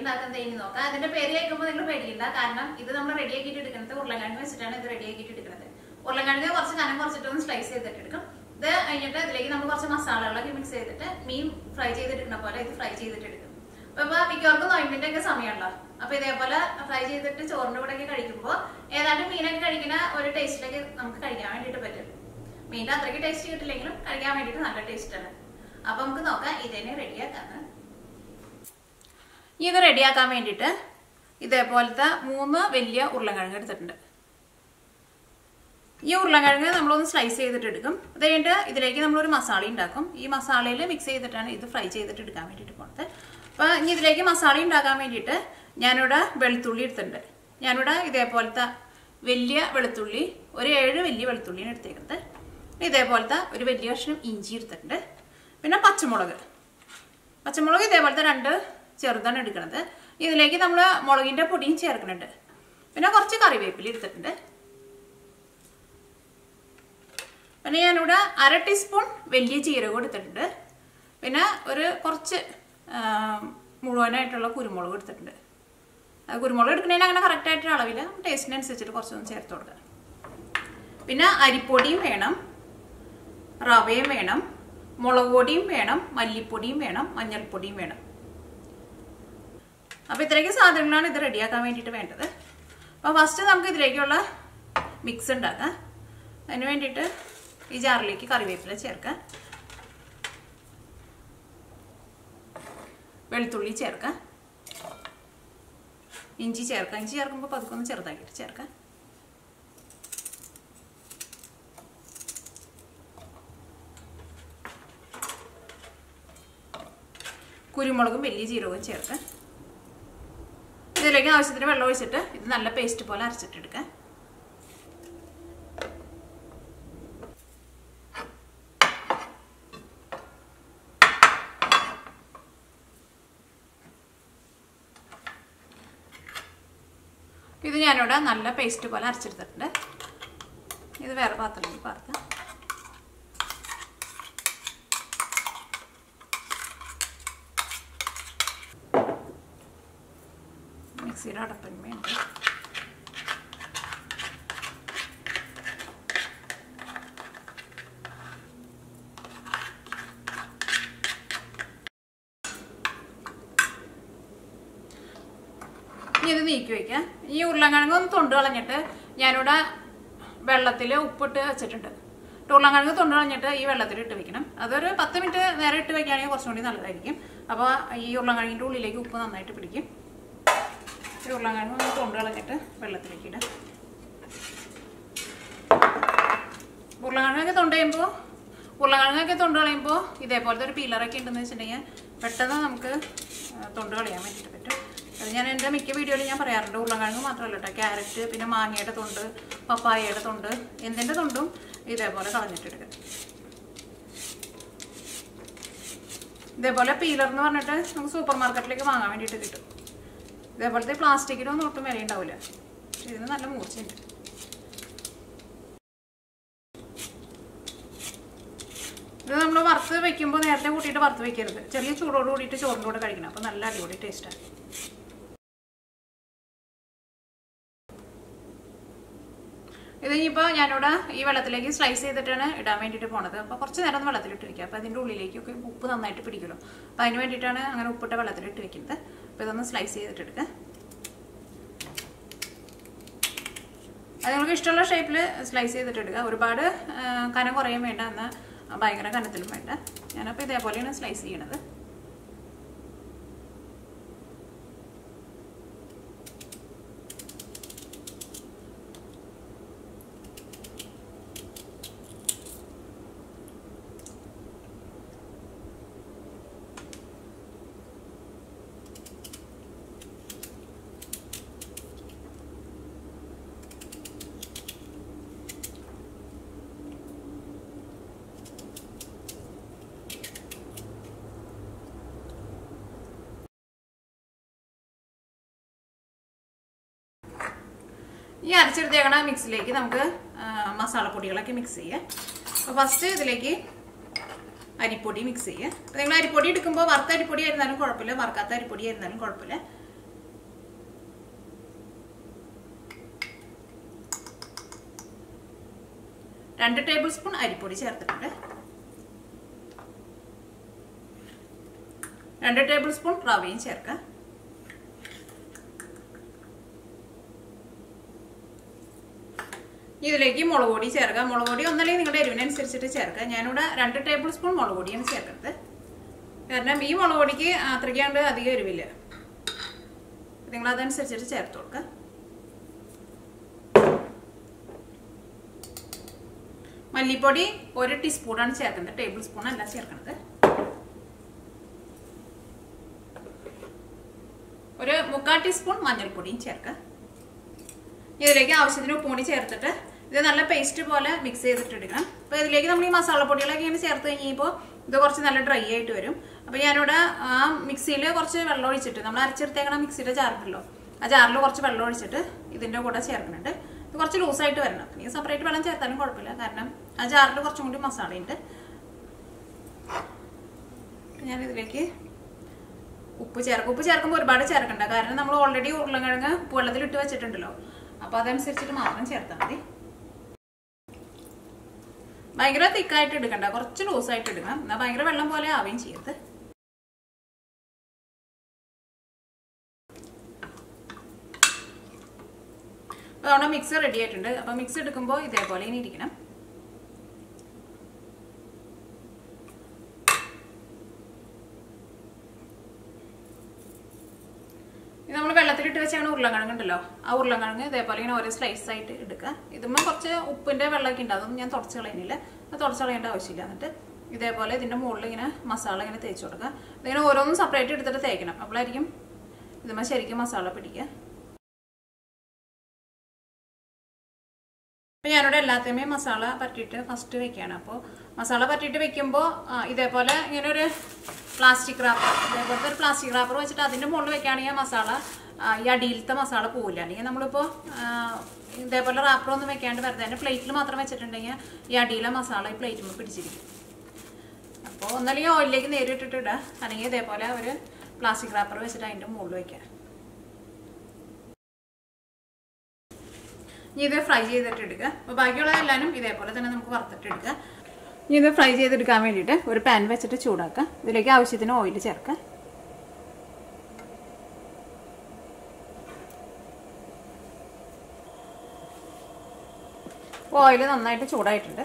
ഉണ്ടാക്കുന്നത് ഇനി നോക്കാം. അതിന്റെ പേര് കേൾക്കുമ്പോൾ നിങ്ങൾ പേടിക്കണ്ട. കാരണം ഇത് നമ്മൾ റെഡി ആക്കിയിട്ട് എടുക്കുന്നത് ഉരുളക്കിഴങ്ങ് വെച്ചിട്ടാണ് ഇത് റെഡി ആക്കിയിട്ട് എടുക്കുന്നത്. ഉരുളക്കിഴങ്ങ് കുറച്ച് കനം കുറച്ചിട്ട് ഒന്ന് സ്ലൈസ് ചെയ്തിട്ട് എടുക്കും. ഇത് കഴിഞ്ഞിട്ട് ഇതിലേക്ക് നമ്മൾ കുറച്ച് മസാലകളൊക്കെ മിക്സ് ചെയ്തിട്ട് മീൻ ഫ്രൈ ചെയ്തെടുക്കുന്ന പോലെ ഇത് ഫ്രൈ ചെയ്തിട്ട് എടുക്കും. അപ്പൊ മിക്കവർക്കും നോയമ്പിന്റെ ഒക്കെ സമയമുണ്ടോ? അപ്പൊ ഇതേപോലെ ഫ്രൈ ചെയ്തിട്ട് ചോറിന്റെ കൂടെ ഒക്കെ കഴിക്കുമ്പോൾ ഏതാണ്ട് മീനൊക്കെ കഴിക്കുന്ന ഒരു ടേസ്റ്റിലേക്ക് നമുക്ക് കഴിക്കാൻ വേണ്ടിയിട്ട് പറ്റും. മീനിന്റെ അത്രയ്ക്ക് ടേസ്റ്റ് കിട്ടില്ലെങ്കിലും കഴിക്കാൻ വേണ്ടിയിട്ട് നല്ല ടേസ്റ്റ് ആണ്. അപ്പൊ നമുക്ക് നോക്കാം ഇതന്നെ റെഡിയാക്കാന്ന് ഇത് റെഡിയാക്കാൻ വേണ്ടിയിട്ട് ഇതേപോലത്തെ മൂന്ന് വലിയ ഉരുളക്കിഴങ്ങ് എടുത്തിട്ടുണ്ട്. ഈ ഉരുളക്കിഴങ്ങ് നമ്മളൊന്ന് സ്ലൈസ് ചെയ്തിട്ട് എടുക്കും. അത് കഴിഞ്ഞിട്ട് ഇതിലേക്ക് നമ്മളൊരു മസാല ഉണ്ടാക്കും. ഈ മസാലയിൽ മിക്സ് ചെയ്തിട്ടാണ് ഇത് ഫ്രൈ ചെയ്തിട്ട് എടുക്കാൻ വേണ്ടിയിട്ട് പോണത്. അപ്പോൾ ഇനി ഇതിലേക്ക് മസാല ഉണ്ടാക്കാൻ വേണ്ടിയിട്ട് ഞാനിവിടെ വെളുത്തുള്ളി എടുത്തിട്ടുണ്ട്. ഞാനിവിടെ ഇതേപോലത്തെ വലിയ വെളുത്തുള്ളി ഒരു ഏഴ് വലിയ വെളുത്തുള്ളിയാണ് എടുത്തേക്കുന്നത്. ഇതേപോലത്തെ ഒരു വലിയ കഷ്ണം ഇഞ്ചി എടുത്തിട്ടുണ്ട്. പിന്നെ പച്ചമുളക്. പച്ചമുളക് ഇതേപോലത്തെ രണ്ട് ചെറുതാണ് എടുക്കുന്നത് ഇതിലേക്ക് നമ്മൾ മുളകിന്റെ പൊടിയും ചേർക്കുന്നുണ്ട് പിന്നെ കുറച്ച് കറിവേപ്പില എടുത്തിട്ടുണ്ട്. പിന്നെ ഞാനിവിടെ അര ടീസ്പൂൺ വലിയ ജീരകം എടുത്തിട്ടുണ്ട്. പിന്നെ ഒരു കുറച്ച് മുഴുവനായിട്ടുള്ള കുരുമുളക് എടുത്തിട്ടുണ്ട്. കുരുമുളക് എടുക്കുന്നതിന് അങ്ങനെ കറക്റ്റായിട്ട് അളവില്ല ടേസ്റ്റിനനുസരിച്ചിട്ട് കുറച്ചൊന്ന് ചേർത്ത് കൊടുക്കുക പിന്നെ അരിപ്പൊടിയും വേണം റവയും വേണം മുളക് പൊടിയും വേണം മല്ലിപ്പൊടിയും വേണം മഞ്ഞൾപ്പൊടിയും വേണം. അപ്പോൾ ഇത്രയ്ക്ക് സാധനങ്ങളാണ് ഇത് റെഡിയാക്കാൻ വേണ്ടിയിട്ട് വേണ്ടത്. അപ്പോൾ ഫസ്റ്റ് നമുക്ക് ഇതിലേക്കുള്ള മിക്സ് ഉണ്ടാക്കാം. അതിന് വേണ്ടിയിട്ട് ഈ ജാറിലേക്ക് കറിവേപ്പില ചേർക്കാം. വെളുത്തുള്ളി ചേർക്കാം. ഇഞ്ചി ചേർക്കാം. ഇഞ്ചി ചേർക്കുമ്പോൾ പതുക്കൊന്ന് ചെറുതാക്കിയിട്ട് ചേർക്കാം. കുരുമുളകും വലിയ ജീരകവും ചേർക്കാം. ഇതിലേക്ക് ആവശ്യത്തിന് വെള്ളം ഒഴിച്ചിട്ട് ഇത് നല്ല പേസ്റ്റ് പോലെ അരച്ചിട്ടെടുക്കാം. ഇത് ഞാനിവിടെ നല്ല പേസ്റ്റ് പോലെ അരച്ചെടുത്തിട്ടുണ്ട്. ഇത് വേറെ പാത്രത്തിൽ പാർക്കാം. മിക്സിയുടെ അടപ്പന്മയുണ്ട് ഇനി ഇത് നീക്കി വയ്ക്കാം ഈ ഉരുളക്കിഴങ്ങ് ഒന്ന് തൊണ്ട് കളഞ്ഞിട്ട് ഞാനിവിടെ വെള്ളത്തിൽ ഉപ്പിട്ട് വെച്ചിട്ടുണ്ട്. ഉരുളക്കിഴങ്ങ് തൊണ്ട് കളഞ്ഞിട്ട് ഈ വെള്ളത്തിൽ ഇട്ട് വെക്കണം. അതൊരു പത്ത് മിനിറ്റ് നേരെ ഇട്ട് വെക്കുകയാണെങ്കിൽ കുറച്ചും കൂടി നല്ലതായിരിക്കും. അപ്പോൾ ഈ ഉരുളക്കിഴങ്ങിന്റെ ഉള്ളിലേക്ക് ഉപ്പ് നന്നായിട്ട് പിടിക്കും. ഈ ഉരുളക്കിഴങ്ങ് ഒന്ന് തൊണ്ട് കളഞ്ഞിട്ട് വെള്ളത്തിലേക്ക് ഇടാം. ഉരുളക്കിഴങ്ങൊക്കെ തൊണ്ട് ചെയ്യുമ്പോൾ ഉരുളക്കിഴങ്ങൊക്കെ തൊണ്ട് കളയുമ്പോൾ ഇതേപോലത്തെ ഒരു പീലറൊക്കെ ഉണ്ടെന്ന് വെച്ചിട്ടുണ്ടെങ്കിൽ പെട്ടെന്ന് നമുക്ക് തൊണ്ട് കളയാൻ വേണ്ടിയിട്ട് പറ്റും. അത് ഞാൻ എന്റെ മിക്ക വീഡിയോയിലും ഞാൻ പറയാറുണ്ട്. ഉരുളക്കിഴങ്ങ് മാത്രമല്ല കേട്ടോ ക്യാരറ്റ് പിന്നെ മാങ്ങയുടെ തൊണ്ട് പപ്പായയുടെ തൊണ്ട് എന്തിന്റെ തൊണ്ടും ഇതേപോലെ കളഞ്ഞിട്ടെടുക്കുക ഇതേപോലെ പീലർ എന്ന് പറഞ്ഞിട്ട് നമുക്ക് സൂപ്പർ മാർക്കറ്റിലേക്ക് വാങ്ങാൻ വേണ്ടിയിട്ട് കിട്ടും. ഇതേപോലത്തെ പ്ലാസ്റ്റിക്കിനൊന്നും ഒട്ടും വില ഉണ്ടാവില്ല ഇതിന് നല്ല മൂർച്ചയുണ്ട്. ഇത് നമ്മൾ വറുത്ത് വെക്കുമ്പോൾ നേരത്തെ കൂട്ടിയിട്ട് വറുത്ത് വെക്കരുത്. ചെറിയ ചൂടോട് കൂടിയിട്ട് ചോറിന്റെ കൂടെ കഴിക്കണം. അപ്പോൾ നല്ല അടിപൊളി ടേസ്റ്റാണ് ഇത് ഇനിയിപ്പോൾ ഞാനിവിടെ ഈ വെള്ളത്തിലേക്ക് സ്ലൈസ് ചെയ്തിട്ടാണ് ഇടാൻ വേണ്ടിയിട്ട് പോണത്. അപ്പോൾ കുറച്ച് നേരം ഒന്ന് വെള്ളത്തിലിട്ട് വെക്കുക അപ്പോൾ അതിന്റെ ഉള്ളിലേക്കൊക്കെ ഉപ്പ് നന്നായിട്ട് പിടിക്കുമല്ലോ. അപ്പോൾ അതിന് വേണ്ടിയിട്ടാണ് അങ്ങനെ ഉപ്പിട്ട വെള്ളത്തിലിട്ട് വെക്കുന്നത്. അപ്പോൾ ഇതൊന്ന് സ്ലൈസ് ചെയ്തിട്ട് എടുക്കുക അത് നിങ്ങൾക്ക് ഇഷ്ടമുള്ള ഷേപ്പിൽ സ്ലൈസ് ചെയ്തിട്ടെടുക്കുക. ഒരുപാട് കനം കുറയും വേണ്ട എന്നാൽ ഭയങ്കര കനത്തിലും വേണ്ട. ഞാനപ്പോൾ ഇതേപോലെയാണ് സ്ലൈസ് ചെയ്യണത്. ഈ അരച്ചെടുത്തേക്കണ മിക്സിലേക്ക് നമുക്ക് മസാലപ്പൊടികളൊക്കെ മിക്സ് ചെയ്യാം. അപ്പോൾ ഫസ്റ്റ് ഇതിലേക്ക് അരിപ്പൊടി മിക്സ് ചെയ്യുക അപ്പോൾ നിങ്ങൾ അരിപ്പൊടി എടുക്കുമ്പോൾ വറുത്ത അരിപ്പൊടി ആയിരുന്നാലും കുഴപ്പമില്ല വറുക്കാത്ത അരിപ്പൊടി ആയിരുന്നാലും കുഴപ്പമില്ല. രണ്ട് ടേബിൾ സ്പൂൺ അരിപ്പൊടി ചേർത്തിട്ടുണ്ട്. രണ്ട് ടേബിൾ സ്പൂൺ റവയും ചേർക്കാം. ഇതിലേക്ക് മുളക് പൊടി ചേർക്കാം മുളക് പൊടി ഒന്നല്ലെങ്കിൽ നിങ്ങളുടെ എരിവിനനുസരിച്ചിട്ട് ചേർക്കാം ഞാനിവിടെ രണ്ട് ടേബിൾ സ്പൂൺ മുളക് പൊടിയാണ് ചേർക്കുന്നത്. കാരണം ഈ മുളക് പൊടിക്ക് അത്രയ്ക്കാണ്ട് അധികം എരിവില്ല. നിങ്ങൾ അതനുസരിച്ചിട്ട് ചേർത്ത് കൊടുക്കുക. മല്ലിപ്പൊടി ഒരു ടീസ്പൂണാണ് ചേർക്കുന്നത്. ടേബിൾ സ്പൂൺ അല്ല ചേർക്കുന്നത്. ഒരു മുക്കാൽ ടീസ്പൂൺ മഞ്ഞൾപ്പൊടിയും ചേർക്കുക. ഇതിലേക്ക് ആവശ്യത്തിന് ഉപ്പും കൂടി ചേർത്തിട്ട് ഇത് നല്ല പേസ്റ്റ് പോലെ മിക്സ് ചെയ്തിട്ട് എടുക്കണം അപ്പോൾ ഇതിലേക്ക് നമ്മൾ ഈ മസാലപ്പൊടികളൊക്കെ ഇങ്ങനെ ചേർത്ത് കഴിഞ്ഞപ്പോൾ ഇത് കുറച്ച് നല്ല ഡ്രൈ ആയിട്ട് വരും. അപ്പോൾ ഞാനിവിടെ ആ മിക്സിയിൽ കുറച്ച് വെള്ളം ഒഴിച്ചിട്ട് നമ്മൾ അരച്ചെടുത്തേക്കണ മിക്സിയുടെ ജാറിലല്ലോ ആ ജാറിൽ കുറച്ച് വെള്ളം ഒഴിച്ചിട്ട് ഇതിന്റെ കൂടെ ചേർക്കുന്നുണ്ട്. ഇത് കുറച്ച് ലൂസായിട്ട് വരണം. ഇനി സെപ്പറേറ്റ് വെള്ളം ചേർത്താലും കുഴപ്പമില്ല. കാരണം ആ ജാറിൽ കുറച്ചും കൂടി മസാലയുണ്ട്. ഞാനിതിലേക്ക് ഉപ്പ് ചേർക്കും. ഉപ്പ് ചേർക്കുമ്പോൾ ഒരുപാട് ചേർക്കണ്ട. കാരണം നമ്മൾ ഓൾറെഡി ഉരുളക്കിഴങ്ങ് വെള്ളത്തിൽ ഇട്ട് വെച്ചിട്ടുണ്ടല്ലോ. അപ്പോൾ അതനുസരിച്ചിട്ട് മാത്രം ചേർത്താൽ മതി. ഭയങ്കര തിക്കായിട്ട് എടുക്കണ്ട. കുറച്ച് ലൂസായിട്ട് എടുക്കണം. എന്നാൽ ഭയങ്കര വെള്ളം പോലെ ആവുകയും ചെയ്യരുത്. അപ്പോൾ നമ്മുടെ മിക്സ് റെഡി ആയിട്ടുണ്ട്. അപ്പോൾ മിക്സ് എടുക്കുമ്പോൾ ഇതേപോലെ ഇനി ഇരിക്കണം നമ്മൾ വെള്ളത്തിലിട്ട് വെച്ചാണ് ഉരുളക്കിഴങ്ങ് ഉണ്ടല്ലോ ആ ഉരുളക്കിഴങ്ങ് ഇതേപോലെ ഇങ്ങനെ ഓരോ സ്ലൈസ് ആയിട്ട് എടുക്കുക. ഇതുമ്പോൾ കുറച്ച് ഉപ്പിന്റെ വെള്ളമൊക്കെ ഉണ്ട് അതൊന്നും ഞാൻ തുടച്ച് കളയുന്നില്ല അത് തുടച്ച് കളയേണ്ട ആവശ്യമില്ല. എന്നിട്ട് ഇതേപോലെ ഇതിന്റെ മുകളിൽ ഇങ്ങനെ മസാല ഇങ്ങനെ തേച്ച് കൊടുക്കുക. ഇതിങ്ങനെ ഓരോന്നും സെപ്പറേറ്റ് എടുത്തിട്ട് തേക്കണം. അപ്പോഴായിരിക്കും ഇതുമ്പോൾ ശരിക്കും മസാല പിടിക്കുക. അപ്പം ഞാനിവിടെ എല്ലാത്തേമേ മസാല പറ്റിയിട്ട് ഫസ്റ്റ് വെക്കുകയാണ്. അപ്പോൾ മസാല പറ്റിയിട്ട് വെക്കുമ്പോൾ ഇതേപോലെ ഇങ്ങനെ ഒരു പ്ലാസ്റ്റിക് റാപ്പർ ഇതേപോലത്തെ ഒരു പ്ലാസ്റ്റിക് റാപ്പർ വെച്ചിട്ട് അതിന്റെ മുകളിൽ വെക്കുകയാണെങ്കിൽ മസാല ഈ അടിയിലത്തെ മസാല പോവില്ല. അല്ലെങ്കിൽ നമ്മളിപ്പോൾ ഇതേപോലെ റാപ്പറൊന്നും വെക്കാണ്ട് വെറുതെ തന്നെ പ്ലേറ്റിൽ മാത്രം വെച്ചിട്ടുണ്ടെങ്കിൽ ഈ അടിയിലെ മസാല ഈ പ്ലേറ്റുമ്പോൾ പിടിച്ചിരിക്കും. അപ്പോൾ ഒന്നല്ലെങ്കിൽ ഓയിലിലേക്ക് നേരിട്ടിട്ട് അല്ലെങ്കിൽ ഇതേപോലെ ഒരു പ്ലാസ്റ്റിക് റാപ്പർ വെച്ചിട്ട് അതിന്റെ മുകളിൽ വയ്ക്കുക ഇനി ഇത് ഫ്രൈ ചെയ്തിട്ട് എടുക്കുക അപ്പോൾ ബാക്കിയുള്ള എല്ലാവരും ഇതേപോലെ തന്നെ നമുക്ക് വറുത്തിട്ട് എടുക്കുക ഇനി ഇത് ഫ്രൈ ചെയ്തെടുക്കാൻ വേണ്ടിയിട്ട് ഒരു പാൻ വെച്ചിട്ട് ചൂടാക്കുക ഇതിലേക്ക് ആവശ്യത്തിന് ഓയിൽ ചേർക്കുക ഓയിൽ നന്നായിട്ട് ചൂടായിട്ടുണ്ട്.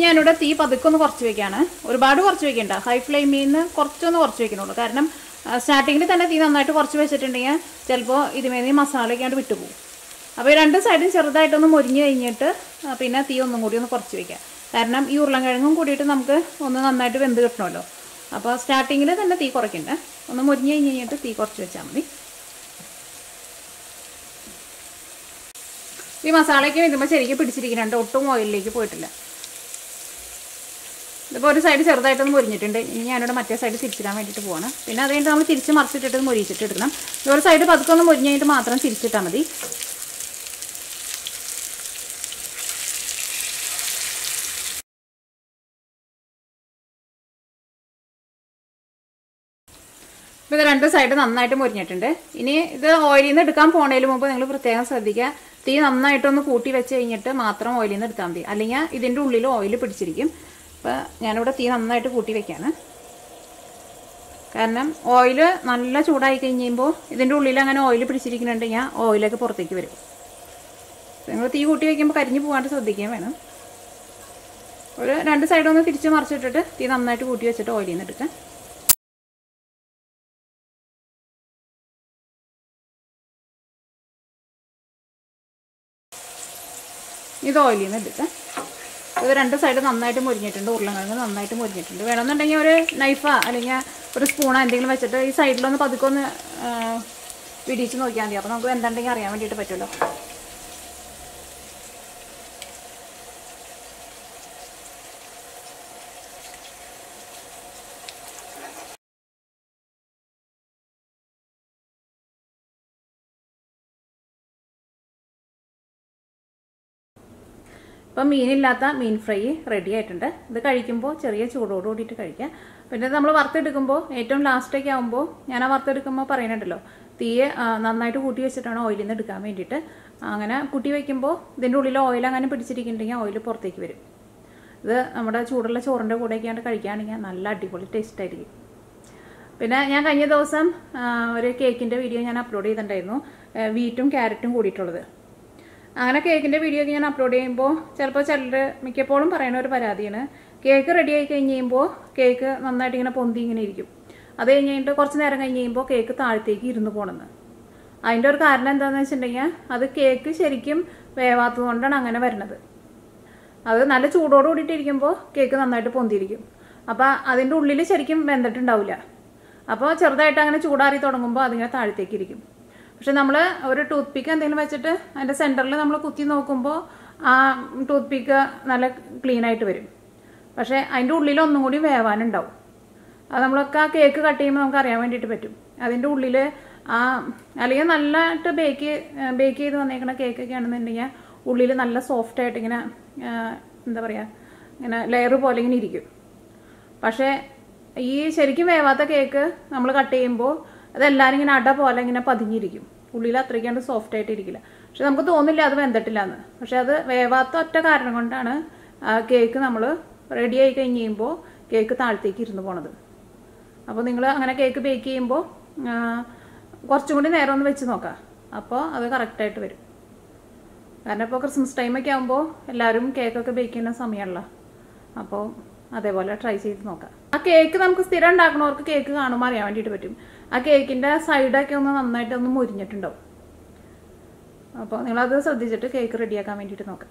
ഇനി ഞാനിവിടെ തീ പതുക്കൊന്ന് കുറച്ച് വെക്കാണ്. ഒരുപാട് കുറച്ച് വെക്കണ്ട. ഹൈ ഫ്ലെയിമിൽ നിന്ന് കുറച്ചൊന്ന് കുറച്ച് വെക്കണുള്ളൂ. കാരണം സ്റ്റാർട്ടിങ്ങിൽ തന്നെ തീ നന്നായിട്ട് കുറച്ച് വെച്ചിട്ടുണ്ടെങ്കിൽ ചിലപ്പോൾ ഇതുമേന്ന് ഈ മസാലയൊക്കെ ആയിട്ട് വിട്ടുപോകും. അപ്പോൾ രണ്ട് സൈഡും ചെറുതായിട്ടൊന്ന് മുരിഞ്ഞ് കഴിഞ്ഞിട്ട് പിന്നെ തീ ഒന്നും കൂടി ഒന്ന് കുറച്ച് വെക്കാം. കാരണം ഈ ഉരുളൻകിഴങ്ങും കൂടിയിട്ട് നമുക്ക് ഒന്ന് നന്നായിട്ട് വെന്ത് കിട്ടണമല്ലോ. അപ്പോൾ സ്റ്റാർട്ടിങ്ങിൽ തന്നെ തീ കുറയ്ക്കണ്ട. ഒന്ന് മുരിഞ്ഞ് കഴിഞ്ഞ് കഴിഞ്ഞിട്ട് തീ കുറച്ച് വെച്ചാൽ മതി. ഈ മസാലയ്ക്ക് വരുമ്പോൾ ശരിക്കും പിടിച്ചിരിക്കുന്നുണ്ട്. ഒട്ടും ഓയിലിലേക്ക് പോയിട്ടില്ല. ഇതിപ്പോൾ ഒരു സൈഡ് ചെറുതായിട്ടൊന്ന് മുരിഞ്ഞിട്ടുണ്ട്. ഇനി ഞാനിവിടെ മറ്റേ സൈഡ് തിരിച്ചിടാൻ വേണ്ടിയിട്ട് പോവാണ്. പിന്നെ അത് നമ്മൾ തിരിച്ച് മറിച്ചിട്ടിട്ട് മുരിച്ചിട്ട് എടുക്കണം ഒരു സൈഡ് പതുക്കെ ഒന്ന് മുരിഞ്ഞ് കഴിഞ്ഞിട്ട് മാത്രം തിരിച്ചിട്ടാൽ മതി. ഇത് രണ്ട് സൈഡ് നന്നായിട്ട് മുരിഞ്ഞിട്ടുണ്ട്. ഇനി ഇത് ഓയിലിൽ നിന്ന് എടുക്കാൻ പോണതിന് മുമ്പ് നിങ്ങൾ പ്രത്യേകം ശ്രദ്ധിക്കുക. തീ നന്നായിട്ടൊന്ന് കൂട്ടി വെച്ച് കഴിഞ്ഞിട്ട് മാത്രം ഓയിലിൽ നിന്ന് എടുത്താൽ മതി. അല്ലെങ്കിൽ ഇതിന്റെ ഉള്ളിൽ ഓയിൽ പിടിച്ചിരിക്കും. അപ്പോൾ ഞാനിവിടെ തീ നന്നായിട്ട് കൂട്ടി വെക്കാണ്. കാരണം ഓയിൽ നല്ല ചൂടായി കഴിഞ്ഞ് കഴിയുമ്പോൾ ഇതിന്റെ ഉള്ളിൽ അങ്ങനെ ഓയിൽ പിടിച്ചിരിക്കുന്നുണ്ട് ഞാൻ ഓയിലൊക്കെ പുറത്തേക്ക് വരും. നിങ്ങൾ തീ കൂട്ടി വയ്ക്കുമ്പോൾ കരിഞ്ഞു പോകാണ്ട് ശ്രദ്ധിക്കുകയും വേണം. ഒരു രണ്ട് സൈഡൊന്ന് തിരിച്ച് മറിച്ചിട്ടിട്ട് തീ നന്നായിട്ട് കൂട്ടി വെച്ചിട്ട് ഓയിലിൽ നിന്ന് എടുക്കാം. ഇത് ഓയിലിൽ നിന്ന് എടുക്കാം. ഇത് രണ്ട് സൈഡ് നന്നായിട്ട് മുരിഞ്ഞിട്ടുണ്ട് ഉരുളക്കിഴങ്ങ് നന്നായിട്ട് മുരിഞ്ഞിട്ടുണ്ട്. വേണമെന്നുണ്ടെങ്കിൽ ഒരു നൈഫാ അല്ലെങ്കിൽ ഒരു സ്പൂണോ എന്തെങ്കിലും വെച്ചിട്ട് ഈ സൈഡിലൊന്ന് പതുക്കെ ഒന്ന് പിടിച്ച് നോക്കിയാൽ മതി. അപ്പോൾ നമുക്ക് എന്തുണ്ടെങ്കിൽ അറിയാൻ വേണ്ടിയിട്ട് പറ്റുമല്ലോ. അപ്പം മീനില്ലാത്ത മീൻ ഫ്രൈ റെഡി ആയിട്ടുണ്ട്. ഇത് കഴിക്കുമ്പോൾ ചെറിയ ചൂടോട് കൂടിയിട്ട് കഴിക്കാം. പിന്നെ നമ്മൾ വറുത്തെടുക്കുമ്പോൾ ഏറ്റവും ലാസ്റ്റൊക്കെ ആകുമ്പോൾ ഞാൻ ആ വറുത്തെടുക്കുമ്പോൾ പറയുന്നുണ്ടല്ലോ തീയെ നന്നായിട്ട് കൂട്ടി വെച്ചിട്ടാണ് ഓയിലിൽ നിന്ന് എടുക്കാൻ വേണ്ടിയിട്ട്. അങ്ങനെ കൂട്ടി വയ്ക്കുമ്പോൾ ഇതിന്റെ ഉള്ളിൽ ഓയിൽ അങ്ങനെ പിടിച്ചിരിക്കുന്നുണ്ടെങ്കിൽ ഓയിൽ പുറത്തേക്ക് വരും. ഇത് നമ്മുടെ ചൂടുള്ള ചോറിന്റെ കൂടെയൊക്കെയാണ് കഴിക്കുകയാണെങ്കിൽ നല്ല അടിപൊളി ടേസ്റ്റ് ആയിരിക്കും. പിന്നെ ഞാൻ കഴിഞ്ഞ ദിവസം ഒരു കേക്കിന്റെ വീഡിയോ ഞാൻ അപ്ലോഡ് ചെയ്തിട്ടുണ്ടായിരുന്നു. വീറ്റും ക്യാരറ്റും കൂടിയിട്ടുള്ളത്. അങ്ങനെ കേക്കിന്റെ വീഡിയോ ഒക്കെ ഞാൻ അപ്ലോഡ് ചെയ്യുമ്പോൾ ചിലപ്പോൾ ചിലർ മിക്കപ്പോഴും പറയുന്ന ഒരു പരാതിയാണ്. കേക്ക് റെഡി ആയി കഴിഞ്ഞ് കഴിയുമ്പോൾ കേക്ക് നന്നായിട്ട് ഇങ്ങനെ പൊന്തി ഇങ്ങനെ ഇരിക്കും. അത് കഴിഞ്ഞ് കഴിഞ്ഞിട്ട് കുറച്ച് നേരം കഴിഞ്ഞ് കഴിയുമ്പോൾ കേക്ക് താഴത്തേക്ക് ഇരുന്ന് പോകണമെന്ന് അതിന്റെ ഒരു കാരണം എന്താണെന്ന് വെച്ചിട്ടുണ്ടെങ്കിൽ അത് കേക്ക് ശരിക്കും വേവാത്തത് കൊണ്ടാണ് അങ്ങനെ വരുന്നത്. അത് നല്ല ചൂടോട് കൂടിയിട്ടിരിക്കുമ്പോൾ കേക്ക് നന്നായിട്ട് പൊന്തിയിരിക്കും. അപ്പോൾ അതിന്റെ ഉള്ളിൽ ശരിക്കും വെന്തിട്ടുണ്ടാവില്ല. അപ്പോൾ ചെറുതായിട്ട് അങ്ങനെ ചൂടാറി തുടങ്ങുമ്പോൾ അതിങ്ങനെ താഴത്തേക്ക് ഇരിക്കും. പക്ഷെ നമ്മൾ ഒരു ടൂത്ത് പിക്ക് എന്തെങ്കിലും വെച്ചിട്ട് അതിന്റെ സെന്ററിൽ നമ്മൾ കുത്തി നോക്കുമ്പോൾ ആ ടൂത്ത് പിക്ക് നല്ല ക്ലീൻ ആയിട്ട് വരും. പക്ഷേ അതിന്റെ ഉള്ളിൽ ഒന്നും കൂടി വേവാനുണ്ടാവും. അത് നമ്മളൊക്കെ ആ കേക്ക് കട്ട് ചെയ്യുമ്പോൾ നമുക്ക് അറിയാൻ വേണ്ടിയിട്ട് പറ്റും. അതിന്റെ ഉള്ളിൽ ആ അല്ലെങ്കിൽ നല്ലതായിട്ട് ബേക്ക് ബേക്ക് ചെയ്ത് വന്നേക്കുന്ന കേക്കൊക്കെ ആണെന്നുണ്ടെങ്കിൽ ഉള്ളിൽ നല്ല സോഫ്റ്റ് ആയിട്ട് ഇങ്ങനെ എന്താ പറയുക ഇങ്ങനെ ലെയർ പോലെ ഇങ്ങനെ ഇരിക്കും. പക്ഷേ ഈ ശരിക്കും വേവാത്ത കേക്ക് നമ്മൾ കട്ട് ചെയ്യുമ്പോൾ അതെല്ലാവരും ഇങ്ങനെ അട പോലെ ഇങ്ങനെ പതിഞ്ഞിരിക്കും. ഉള്ളിൽ അത്രയ്ക്കാണ്ട് സോഫ്റ്റ് ആയിട്ട് ഇരിക്കില്ല. പക്ഷെ നമുക്ക് തോന്നില്ല അത് വെന്തിട്ടില്ല എന്ന് പക്ഷെ അത് വേവാത്ത ഒറ്റ കാരണം കൊണ്ടാണ് കേക്ക് നമ്മൾ റെഡി ആയി കഴിഞ്ഞ് കഴിയുമ്പോൾ കേക്ക് താഴത്തേക്ക് ഇരുന്ന് പോണത്. അപ്പോൾ നിങ്ങൾ അങ്ങനെ കേക്ക് ബേക്ക് ചെയ്യുമ്പോൾ കുറച്ചും കൂടി നേരം ഒന്ന് വെച്ച് നോക്കാം. അപ്പോൾ അത് കറക്റ്റായിട്ട് വരും. കാരണം ഇപ്പോൾ ക്രിസ്മസ് ടൈമൊക്കെ ആകുമ്പോൾ എല്ലാവരും കേക്കൊക്കെ ബേക്ക് ചെയ്യുന്ന സമയമാണല്ലോ അപ്പോൾ അതേപോലെ ട്രൈ ചെയ്ത് നോക്കാം. ആ കേക്ക് നമുക്ക് സ്ഥിരം ഉണ്ടാക്കണവർക്ക് കേക്ക് കാണുമ്പോൾ അറിയാൻ വേണ്ടിയിട്ട് പറ്റും. ആ കേക്കിന്റെ സൈഡൊക്കെ ഒന്ന് നന്നായിട്ട് ഒന്ന് മുരിഞ്ഞിട്ടുണ്ടാവും. അപ്പോൾ നിങ്ങളത് ശ്രദ്ധിച്ചിട്ട് കേക്ക് റെഡിയാക്കാൻ വേണ്ടിയിട്ട് നോക്കാം.